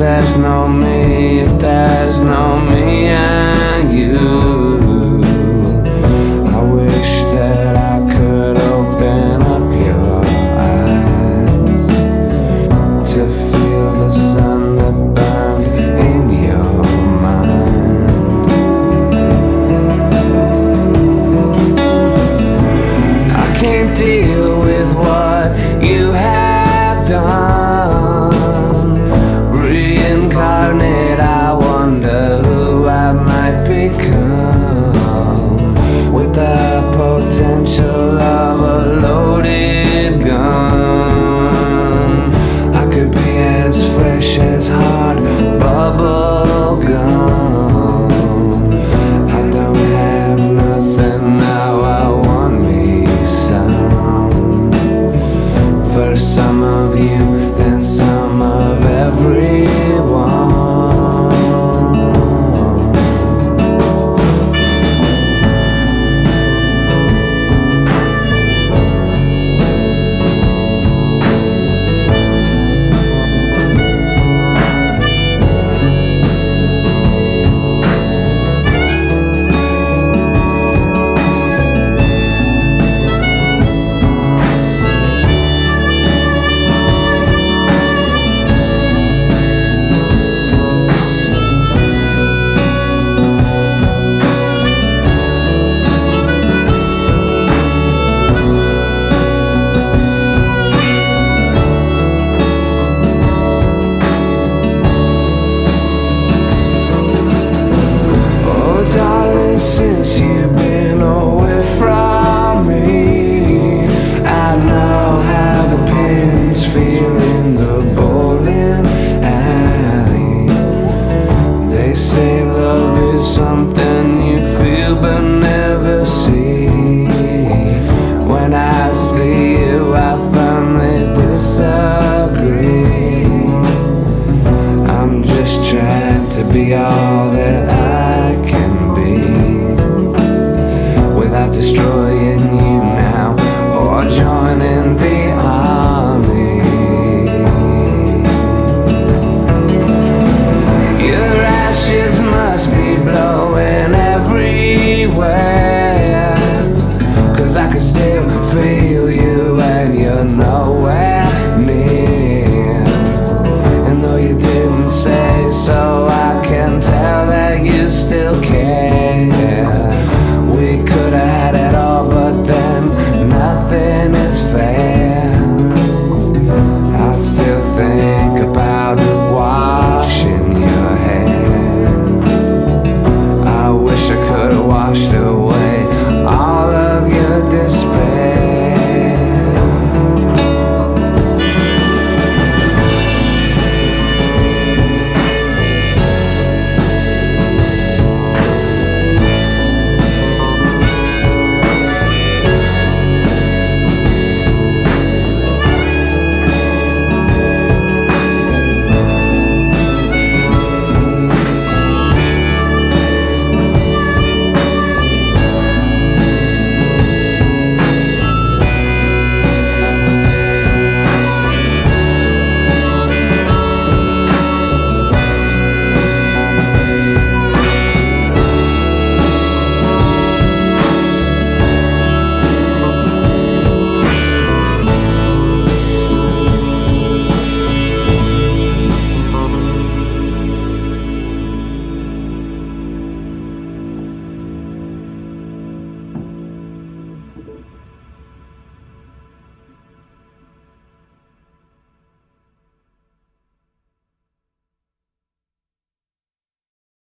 there's no me, if there's no me and you. heart bubble all that I can be. Without destroying you now or joining the